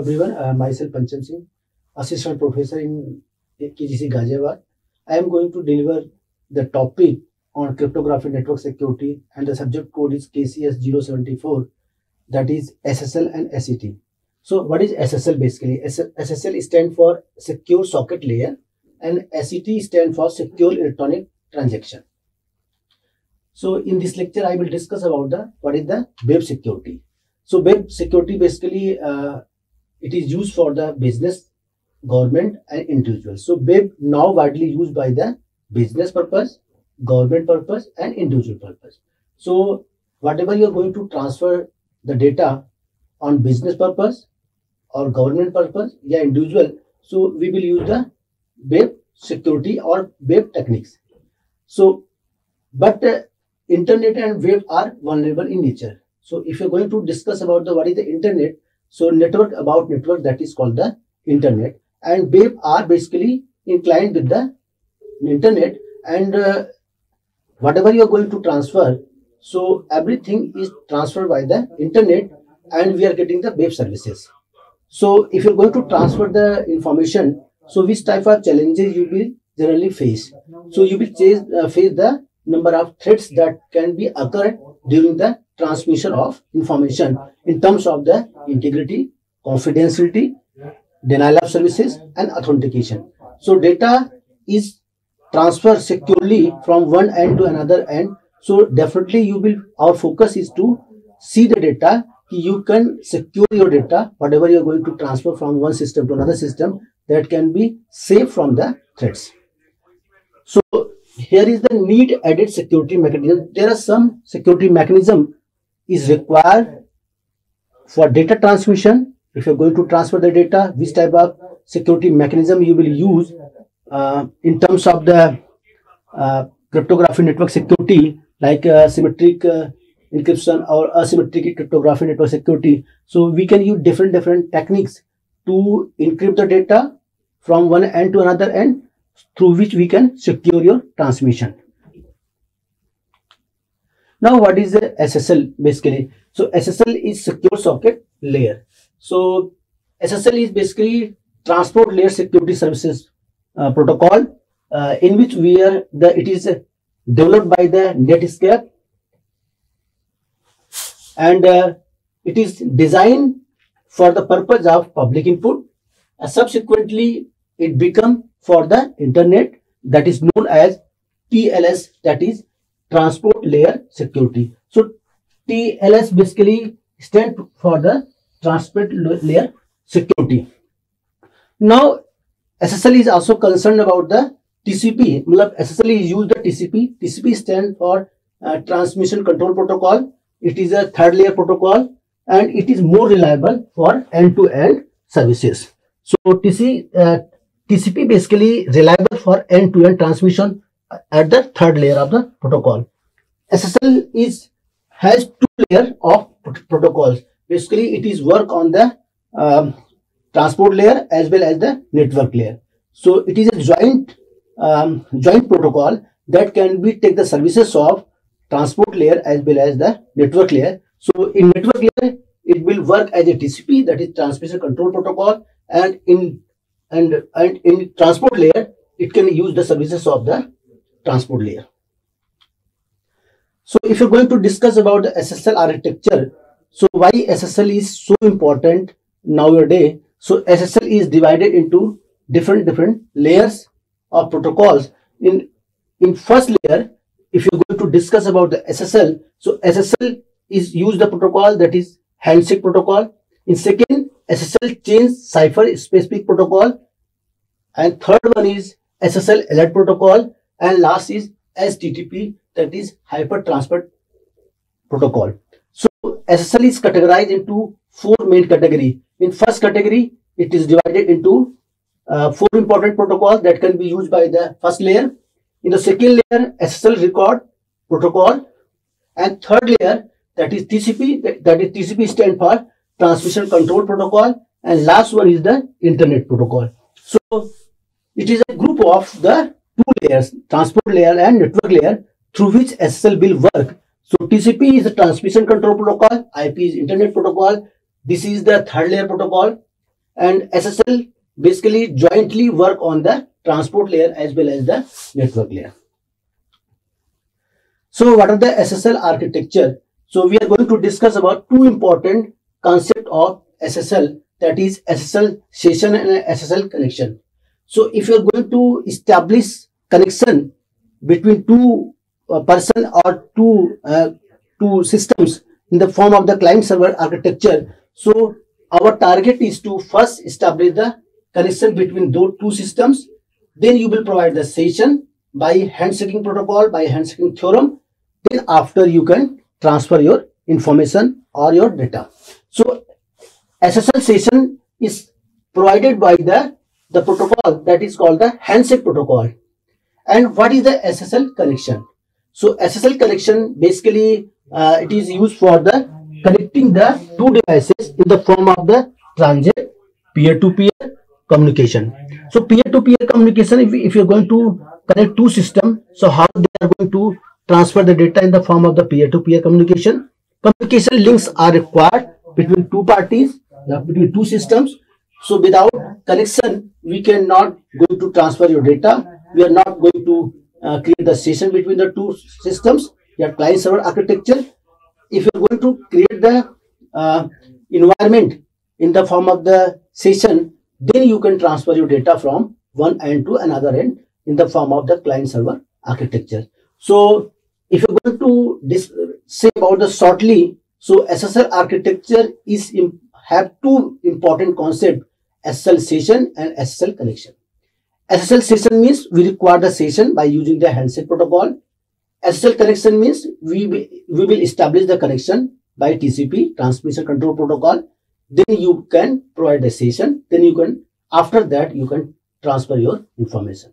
everyone. Uh, myself Pancham Singh, Assistant Professor in AKGEC Ghaziabad. I am going to deliver the topic on cryptographic network security and the subject code is KCS 074 that is SSL and SET. So what is SSL basically? SSL stands for Secure Socket Layer and SET stands for Secure Electronic Transaction. So in this lecture, I will discuss about the what is the web security. So web security basically uh, it is used for the business, government and individuals. So web now widely used by the business purpose, government purpose and individual purpose. So whatever you are going to transfer the data on business purpose or government purpose, yeah, individual. So we will use the web security or web techniques. So, but uh, internet and web are vulnerable in nature. So if you're going to discuss about the what is the internet, so network about network that is called the internet and web are basically inclined with the internet and uh, whatever you are going to transfer, so everything is transferred by the internet and we are getting the web services. So if you're going to transfer the information, so which type of challenges you will generally face? So you will uh, face the number of threats that can be occurred during the transmission of information in terms of the integrity, confidentiality, denial of services and authentication. So data is transferred securely from one end to another end. So definitely you will, our focus is to see the data you can secure your data whatever you're going to transfer from one system to another system that can be safe from the threats so here is the need added security mechanism there are some security mechanism is required for data transmission if you're going to transfer the data which type of security mechanism you will use uh, in terms of the uh, cryptography network security like uh, symmetric uh, encryption or asymmetric cryptography network security. So we can use different different techniques to encrypt the data from one end to another end through which we can secure your transmission. Now what is the SSL basically? So SSL is secure socket layer. So SSL is basically transport layer security services uh, protocol uh, in which we are the it is uh, developed by the Netscape and uh, it is designed for the purpose of public input. Subsequently, it become for the internet that is known as TLS that is transport layer security. So TLS basically stand for the transport layer security. Now SSL is also concerned about the TCP. SSL is used the TCP. TCP stands for uh, transmission control protocol it is a third layer protocol and it is more reliable for end-to-end -end services. So TC, uh, TCP basically reliable for end-to-end -end transmission at the third layer of the protocol. SSL is has two layer of protocols. Basically, it is work on the um, transport layer as well as the network layer. So it is a joint um, joint protocol that can be take the services of transport layer as well as the network layer. So in network layer, it will work as a TCP that is transmission control protocol and in and, and in transport layer, it can use the services of the transport layer. So if you're going to discuss about the SSL architecture, so why SSL is so important nowadays? So SSL is divided into different different layers of protocols. In in first layer, if you're going to discuss about the SSL, so SSL is use the protocol that is handshake protocol. In second, SSL change cipher specific protocol. And third one is SSL alert protocol. And last is HTTP that is hyper transport protocol. So SSL is categorized into four main category. In first category, it is divided into uh, four important protocols that can be used by the first layer in the second layer, SSL record protocol. And third layer, that is TCP, that, that is TCP stand for Transmission Control Protocol. And last one is the Internet Protocol. So, it is a group of the two layers, transport layer and network layer, through which SSL will work. So, TCP is the Transmission Control Protocol, IP is Internet Protocol. This is the third layer protocol. and SSL basically jointly work on the transport layer as well as the network layer. So what are the SSL architecture? So we are going to discuss about two important concept of SSL that is SSL session and SSL connection. So if you are going to establish connection between two uh, person or two uh, two systems in the form of the client server architecture, so our target is to first establish the connection between those two systems. Then you will provide the session by handshaking protocol, by handshaking theorem. Then after you can transfer your information or your data. So SSL session is provided by the, the protocol that is called the handshake protocol. And what is the SSL connection? So SSL connection basically uh, it is used for the connecting the two devices in the form of the transit peer-to-peer -peer communication. So peer-to-peer -peer communication, if, if you're going to connect two systems, so how they are going to transfer the data in the form of the peer-to-peer -peer communication? Communication links are required between two parties between two systems. So without connection, we cannot going to transfer your data. We are not going to uh, create the session between the two systems. Your client server architecture. If you're going to create the uh, environment in the form of the session, then you can transfer your data from one end to another end in the form of the client server architecture. So if you're going to say about the shortly, so SSL architecture is have two important concepts SSL session and SSL connection. SSL session means we require the session by using the handshake protocol. SSL connection means we, we will establish the connection by TCP, transmission control protocol. Then you can provide the session. Then you can, after that, you can transfer your information.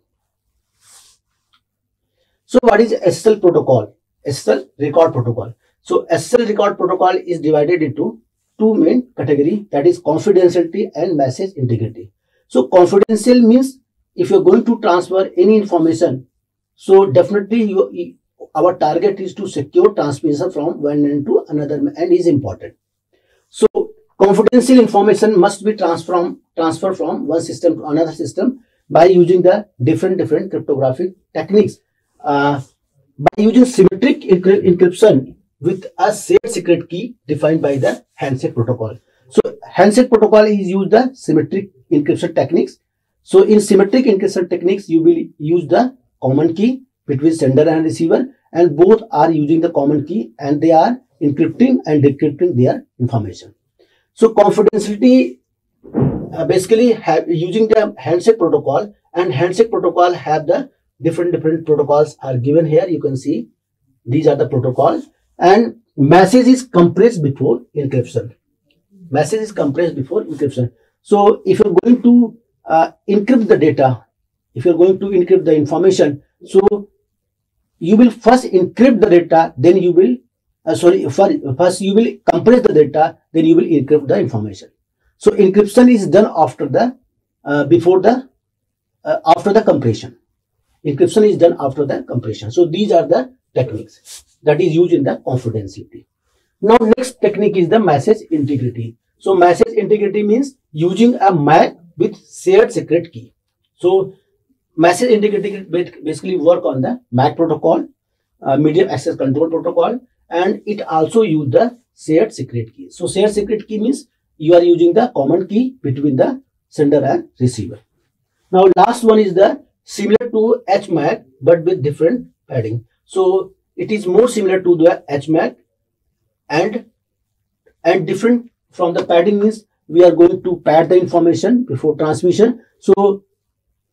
So what is SSL protocol? SSL record protocol. So SSL record protocol is divided into two main category that is confidentiality and message integrity. So confidential means if you're going to transfer any information, so definitely you, our target is to secure transmission from one end to another and is important. So confidential information must be transferred transfer from one system to another system by using the different different cryptographic techniques. Uh, by using symmetric encryption with a shared secret key defined by the handshake protocol. So handshake protocol is used the symmetric encryption techniques. So in symmetric encryption techniques, you will use the common key between sender and receiver and both are using the common key and they are encrypting and decrypting their information. So confidentiality uh, basically have, using the handshake protocol and handshake protocol have the different different protocols are given here. You can see these are the protocols and message is compressed before encryption. Message is compressed before encryption. So if you're going to uh, encrypt the data, if you're going to encrypt the information, so you will first encrypt the data, then you will, uh, sorry, first you will compress the data, then you will encrypt the information. So encryption is done after the, uh, before the, uh, after the compression. Encryption is done after the compression. So these are the techniques that is used in the confidentiality. Now next technique is the message integrity. So message integrity means using a MAC with shared secret key. So message integrity basically work on the MAC protocol, uh, medium access control protocol and it also use the shared secret key. So shared secret key means you are using the common key between the sender and receiver. Now last one is the similar to HMAC but with different padding. So it is more similar to the HMAC and and different from the padding means we are going to pad the information before transmission. So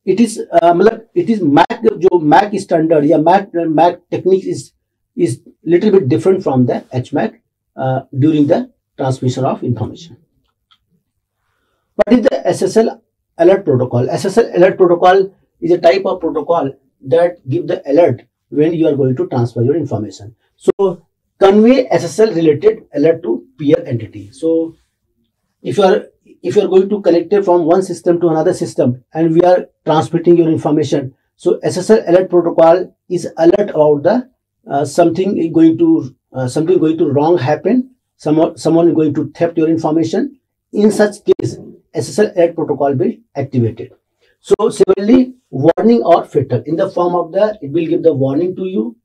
it is uh, it is MAC जो MAC standard या MAC MAC technique is is little bit different from the HMAC uh, during the transmission of information. What is the SSL alert protocol? SSL alert protocol is a type of protocol that give the alert when you are going to transfer your information. So convey SSL related alert to peer entity. So if you are if you are going to connect it from one system to another system and we are transmitting your information, so SSL alert protocol is alert about the uh, something going to uh, something going to wrong happen. Someone someone going to theft your information. In such case, SSL alert protocol will activated. So similarly, warning or filter in the form of the it will give the warning to you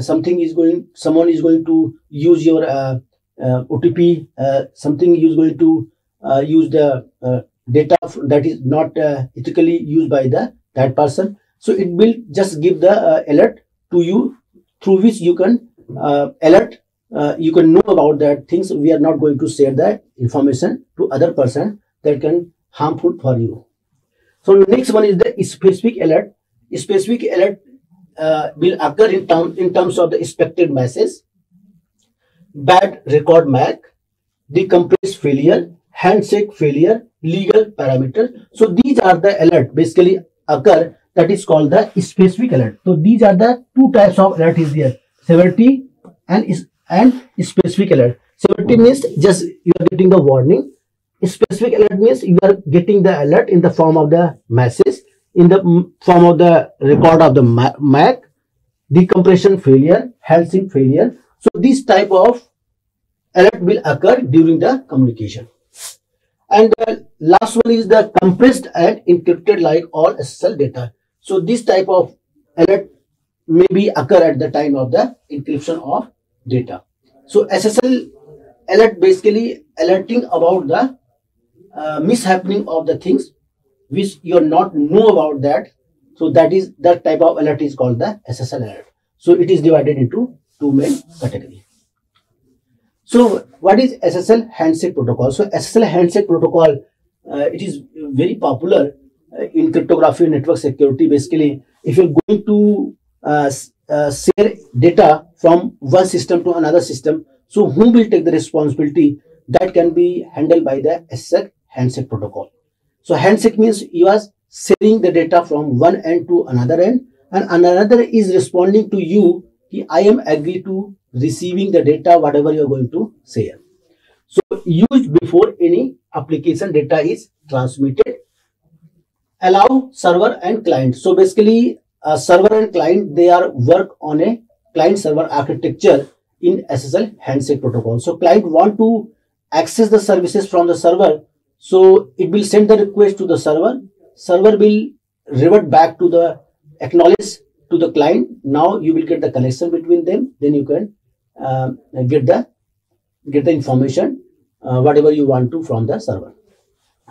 something is going someone is going to use your uh, uh, OTP uh, something is going to uh, use the uh, data that is not ethically used by the that person. So it will just give the alert to you through which you can alert you can know about that things. We are not going to share that information to other person that can harmful for you. So next one is the specific alert. Specific alert uh, will occur in, term, in terms of the expected message, bad record MAC, decompressed failure, handshake failure, legal parameter. So these are the alert basically occur that is called the specific alert. So these are the two types of alert is there, severity and and specific alert. Severity means just you are getting the warning. Specific alert means you are getting the alert in the form of the message in the form of the record of the MAC, decompression failure, handshake failure. So this type of alert will occur during the communication. And the last one is the compressed and encrypted like all SSL data. So this type of alert may be occur at the time of the encryption of data. So SSL alert basically alerting about the uh, mishappening of the things which you are not know about that. So that is that type of alert is called the SSL alert. So it is divided into two main categories. So what is SSL handshake protocol? So SSL handshake protocol, uh, it is very popular uh, in cryptography network security. Basically, if you're going to uh, uh, share data from one system to another system, so who will take the responsibility? That can be handled by the SSL handshake protocol. So handshake means you are sharing the data from one end to another end and another is responding to you I am agree to receiving the data whatever you are going to share. So use before any application data is transmitted. Allow server and client. So basically a server and client they are work on a client server architecture in SSL handshake protocol. So client want to access the services from the server so it will send the request to the server. Server will revert back to the acknowledge to the client. Now you will get the connection between them. Then you can uh, get the get the information uh, whatever you want to from the server.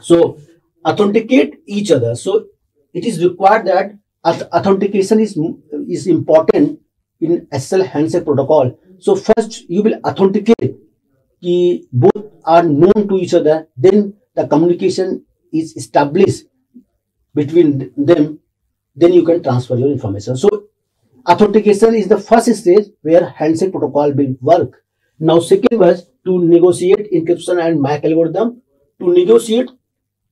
So authenticate each other. So it is required that authentication is is important in SSL handshake protocol. So first you will authenticate कि both are known to each other. Then the communication is established between them, then you can transfer your information. So authentication is the first stage where handshake protocol will work. Now second was to negotiate encryption and MAC algorithm to negotiate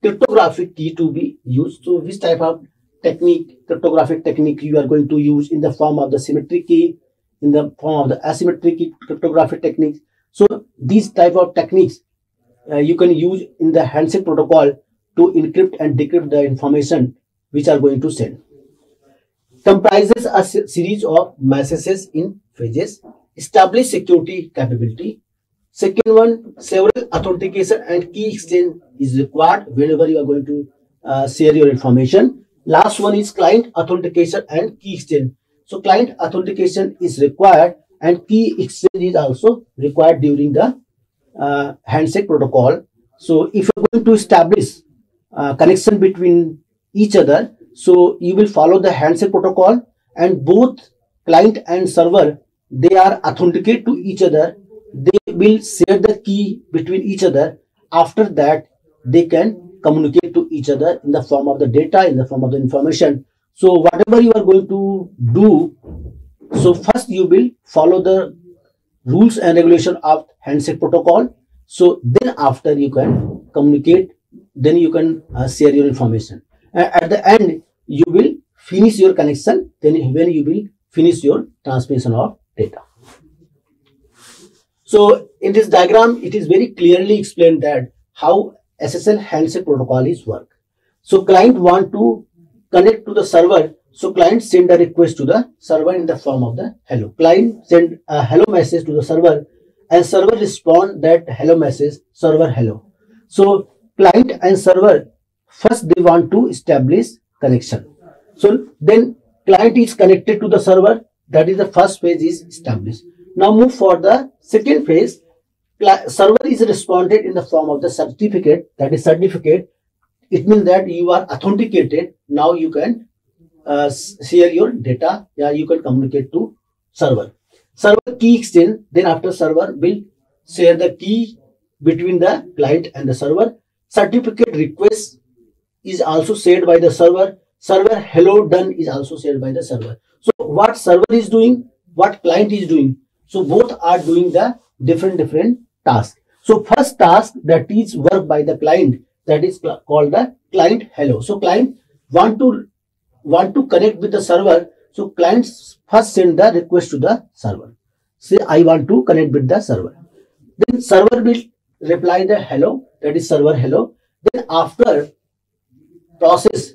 cryptographic key to be used. So which type of technique, cryptographic technique you are going to use in the form of the symmetric key, in the form of the asymmetric key, cryptographic techniques. So these type of techniques uh, you can use in the handshake protocol to encrypt and decrypt the information which are going to send. Comprises a series of messages in phases. Establish security capability. Second one, server authentication and key exchange is required whenever you are going to uh, share your information. Last one is client authentication and key exchange. So client authentication is required and key exchange is also required during the uh, handshake protocol. So if you're going to establish uh, connection between each other, so you will follow the handshake protocol and both client and server, they are authenticate to each other. They will share the key between each other. After that, they can communicate to each other in the form of the data, in the form of the information. So whatever you are going to do, so first you will follow the rules and regulation of handshake protocol. So then after you can communicate, then you can uh, share your information. And at the end, you will finish your connection, then when you will finish your transmission of data. So in this diagram, it is very clearly explained that how SSL handshake protocol is work. So client want to connect to the server so client send a request to the server in the form of the hello. Client send a hello message to the server and server respond that hello message server hello. So client and server, first they want to establish connection. So then client is connected to the server. That is the first phase is established. Now move for the second phase. Server is responded in the form of the certificate. That is certificate. It means that you are authenticated. Now you can uh, share your data. Yeah, you can communicate to server. Server key exchange. Then after server will share the key between the client and the server. Certificate request is also shared by the server. Server hello done is also shared by the server. So what server is doing, what client is doing. So both are doing the different different tasks. So first task that is work by the client that is called the client hello. So client want to want to connect with the server. So clients first send the request to the server. Say I want to connect with the server. Then server will reply the hello, that is server hello. Then after process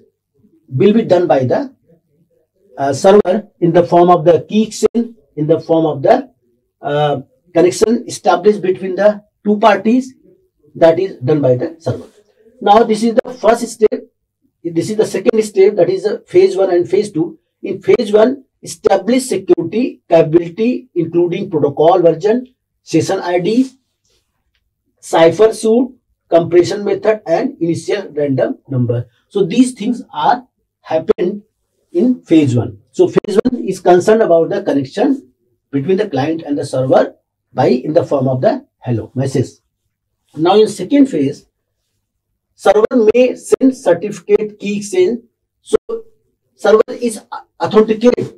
will be done by the uh, server in the form of the key exchange, in the form of the uh, connection established between the two parties that is done by the server. Now this is the first step. This is the second step that is uh, phase 1 and phase 2. In phase 1, establish security capability including protocol version, session ID, cipher suit, compression method and initial random number. So these things are happened in phase 1. So phase 1 is concerned about the connection between the client and the server by in the form of the hello message. Now in second phase, server may send certificate key exchange. So server is authenticated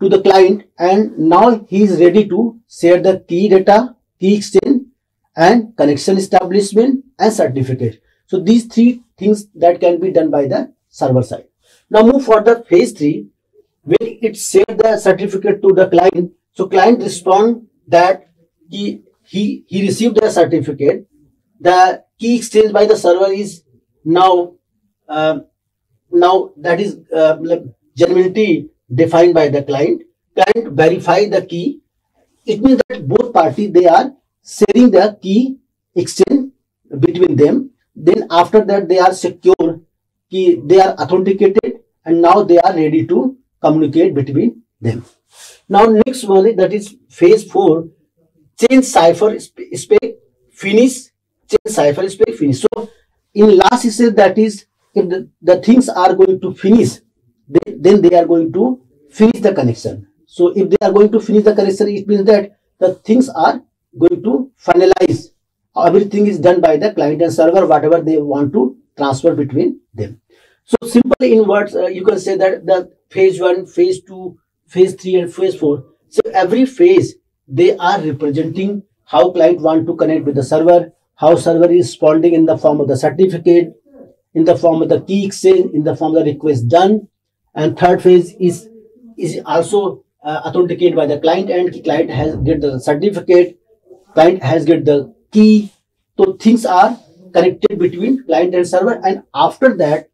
to the client and now he is ready to share the key data, key exchange and connection establishment and certificate. So these three things that can be done by the server side. Now move for the phase 3 when it send the certificate to the client. So client respond that he, he, he received the certificate. The key exchange by the server is now, uh, now that is uh, genuinity defined by the client. Client verify the key. It means that both parties, they are sharing the key exchange between them. Then after that, they are secure, key, they are authenticated and now they are ready to communicate between them. Now next one that is phase 4, change cipher spec, finish, change cipher spec, finish. So in last step that is if the, the things are going to finish, they, then they are going to finish the connection. So if they are going to finish the connection, it means that the things are going to finalize. Everything is done by the client and server, whatever they want to transfer between them. So simply in words, uh, you can say that the phase 1, phase 2, phase 3 and phase 4. So every phase, they are representing how client want to connect with the server, how server is responding in the form of the certificate, in the form of the key exchange, in the form of the request done. And third phase is, is also uh, authenticated by the client and client has get the certificate client has get the key. So things are connected between client and server and after that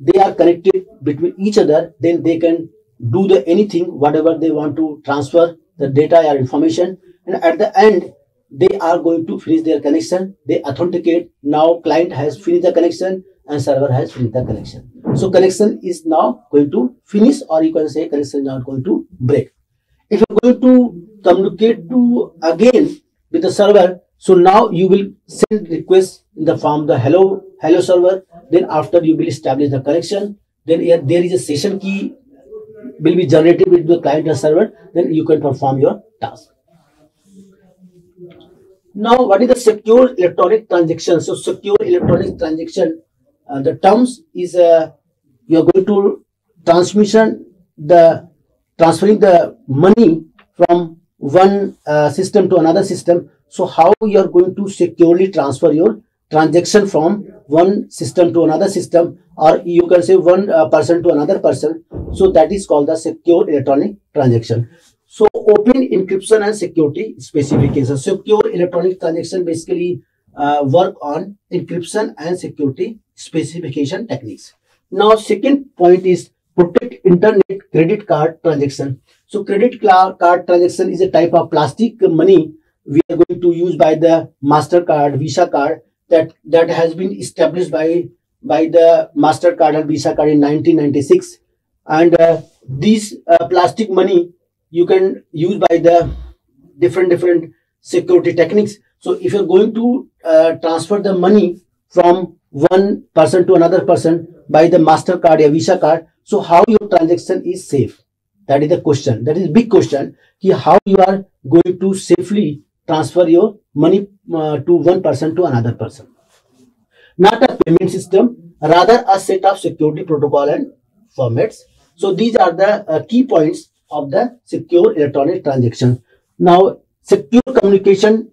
they are connected between each other then they can do the anything whatever they want to transfer the data or information and at the end they are going to finish their connection they authenticate now client has finished the connection and server has finished the connection so connection is now going to finish or you can say connection is not going to break if you're going to communicate to again with the server. So now you will send request in the form the hello hello server. Then after you will establish the connection. Then here there is a session key will be generated with the client and server. Then you can perform your task. Now, what is the secure electronic transaction? So, secure electronic transaction, uh, the terms is uh, you are going to transmission the transferring the money from one uh, system to another system. So how you are going to securely transfer your transaction from one system to another system or you can say one uh, person to another person. So that is called the secure electronic transaction. So open encryption and security specifications. Secure electronic transaction basically uh, work on encryption and security specification techniques. Now second point is protect internet credit card transaction. So credit card transaction is a type of plastic money we are going to use by the MasterCard, Visa card that that has been established by by the Mastercard and Visa card in 1996, and uh, these uh, plastic money you can use by the different different security techniques. So if you're going to uh, transfer the money from one person to another person by the Mastercard or Visa card, so how your transaction is safe? That is the question. That is big question. How you are going to safely transfer your money uh, to one person to another person. Not a payment system, rather a set of security protocol and formats. So these are the uh, key points of the secure electronic transaction. Now, secure communication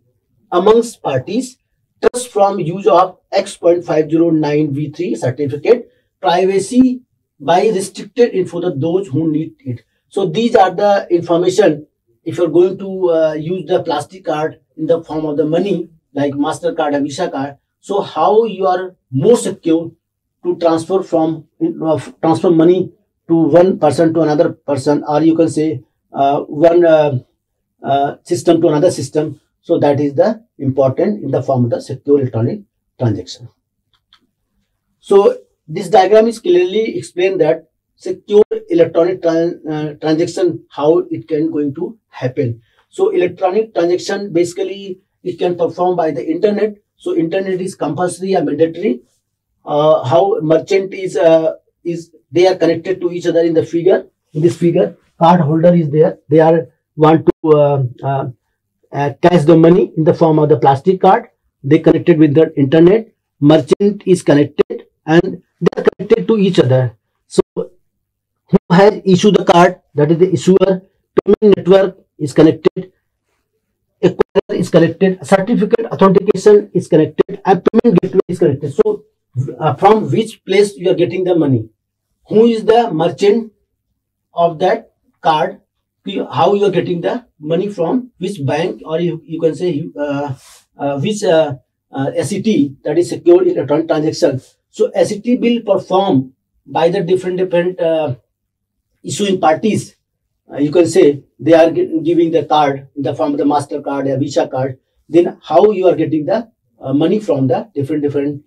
amongst parties trust from use of X.509v3 certificate, privacy by restricted info to those who need it. So these are the information if you're going to uh, use the plastic card in the form of the money like MasterCard and Visa card. So how you are more secure to transfer from uh, transfer money to one person to another person or you can say uh, one uh, uh, system to another system. So that is the important in the form of the secure electronic transaction. So this diagram is clearly explained that secure electronic tran uh, transaction how it can going to happen. So electronic transaction basically it can perform by the internet. So internet is compulsory or mandatory. Uh, how merchant is uh, is they are connected to each other in the figure. In this figure, card holder is there. They are want to uh, uh, uh, cash the money in the form of the plastic card. They connected with the internet. Merchant is connected and they are connected to each other. So who has issued the card? That is the issuer. Payment network is connected. Acquirer is connected. Certificate authentication is connected. And payment gateway is connected. So uh, from which place you are getting the money? Who is the merchant of that card? How you are getting the money from which bank or you, you can say uh, uh, which uh, uh, that is secure electronic transaction. So SET will perform by the different different uh, issuing parties. Uh, you can say they are giving the card in the form of the Mastercard or Visa card. Then how you are getting the money from the different different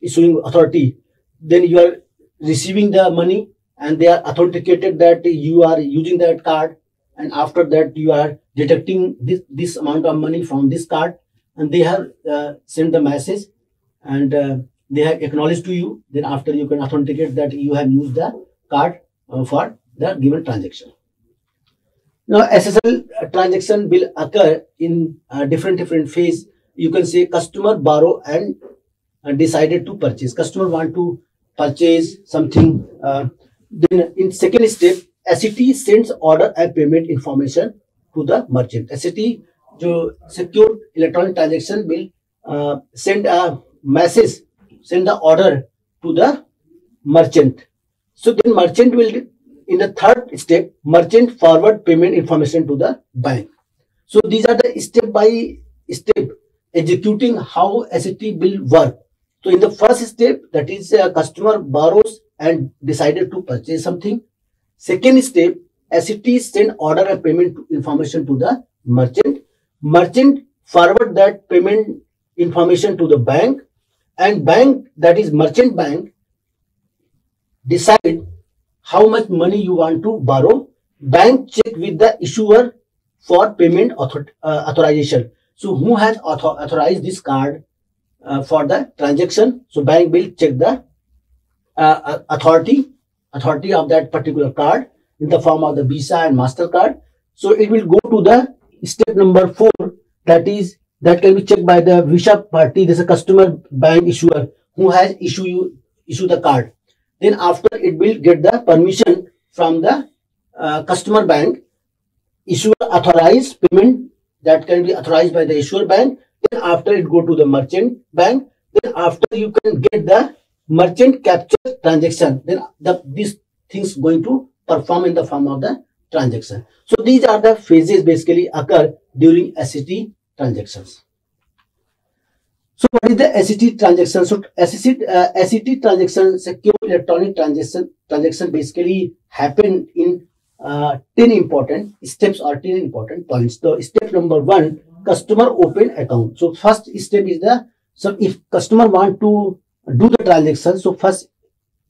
issuing authority. Then you are receiving the money and they are authenticated that you are using that card. And after that you are detecting this, this amount of money from this card. And they have uh, sent the message and uh, they have acknowledged to you. Then after you can authenticate that you have used the card uh, for the given transaction. Now ssl transaction will occur in different different phase. You can say customer borrow and uh, decided to purchase. Customer want to purchase something uh, then in second step SET sends order and payment information to the merchant. SET जो secure electronic transaction will uh, send a message send the order to the merchant. So then merchant will in the third step merchant forward payment information to the bank. So these are the step by step executing how SET will work so in the first step, that is a customer borrows and decided to purchase something. Second step, SET send order and payment information to the merchant. Merchant forward that payment information to the bank and bank, that is merchant bank, decide how much money you want to borrow. Bank check with the issuer for payment author, uh, authorization. So who has author, authorized this card uh, for the transaction. So bank will check the uh, uh, authority, authority of that particular card in the form of the Visa and MasterCard. So it will go to the step number four, that is, that can be checked by the Visa party. There's a customer bank issuer who has issue you issue the card. Then after it will get the permission from the uh, customer bank, issuer authorized payment that can be authorized by the issuer bank then after it go to the merchant bank. Then after you can get the merchant capture transaction. Then the these things going to perform in the form of the transaction. So these are the phases basically occur during SET transactions. So what is the SET transaction? So SET, uh, SET transaction, secure electronic transaction, transaction basically happen in uh, 10 important steps or 10 important points. So step number one, customer open account. So first step is the So if customer want to do the transaction, so first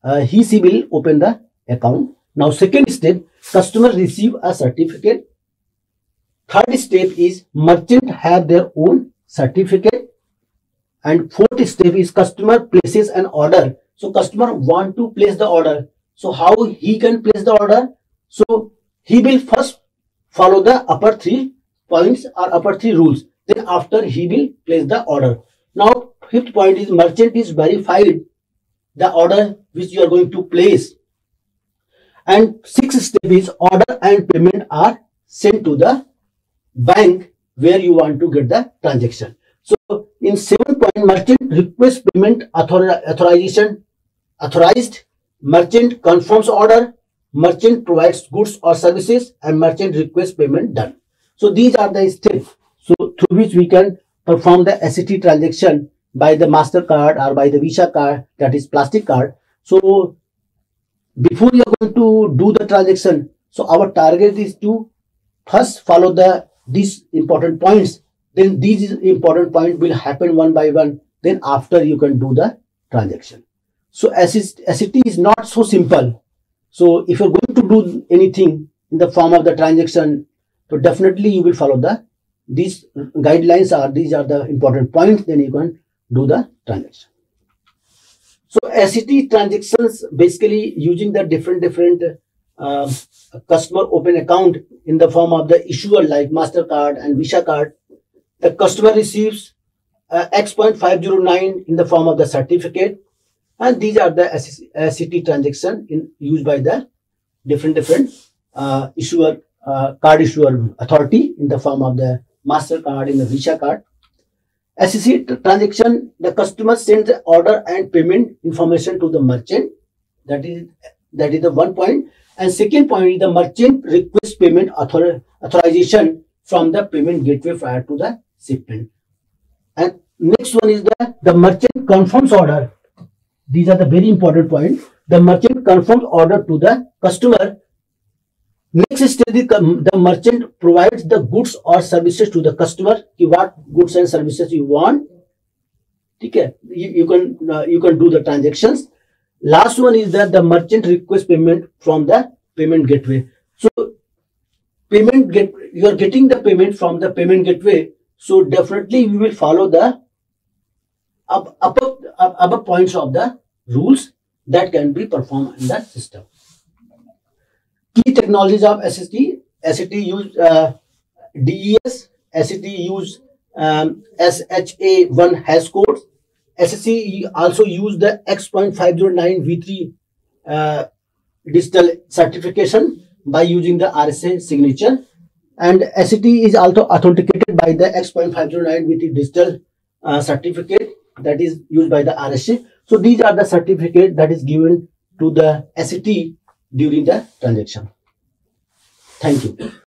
uh, he she will open the account. Now second step, customer receive a certificate. Third step is merchant have their own certificate. And fourth step is customer places an order. So customer want to place the order. So how he can place the order? So he will first follow the upper three points or upper three rules. Then after he will place the order. Now fifth point is merchant is verified the order which you are going to place. And sixth step is order and payment are sent to the bank where you want to get the transaction. So in seven point merchant request payment author authorization authorized merchant confirms order merchant provides goods or services and merchant requests payment done. So these are the steps so through which we can perform the SET transaction by the MasterCard or by the Visa card that is plastic card. So before you are going to do the transaction, so our target is to first follow the these important points. Then these important points will happen one by one. Then after you can do the transaction. So SET is not so simple. So if you're going to do anything in the form of the transaction, so definitely you will follow the these guidelines are these are the important points. Then you can do the transaction. So SET transactions basically using the different different uh, customer open account in the form of the issuer like MasterCard and Visa card. The customer receives uh, X.509 in the form of the certificate and these are the SET transaction in used by the different different uh, issuer uh, card issuer authority in the form of the MasterCard in the Visa card SET transaction, the customer sends the order and payment information to the merchant. That is that is the one point. And second point is the merchant requests payment author, authorization from the payment gateway prior to the shipment. And next one is the, the merchant confirms order. These are the very important points. The merchant confirms order to the customer Next step, the, the merchant provides the goods or services to the customer. What goods and services you want. Okay, you, you can uh, you can do the transactions. Last one is that the merchant requests payment from the payment gateway. So payment get you are getting the payment from the payment gateway. So definitely we will follow the upper upper points of the rules that can be performed in that system. Technologies of SET. SET use uh, DES. SET use um, SHA1 hash code. SET also use the X.509 V3 uh, digital certification by using the RSA signature. And SET is also authenticated by the X.509 V3 digital uh, certificate that is used by the RSA. So these are the certificate that is given to the SET during the transaction. Thank you.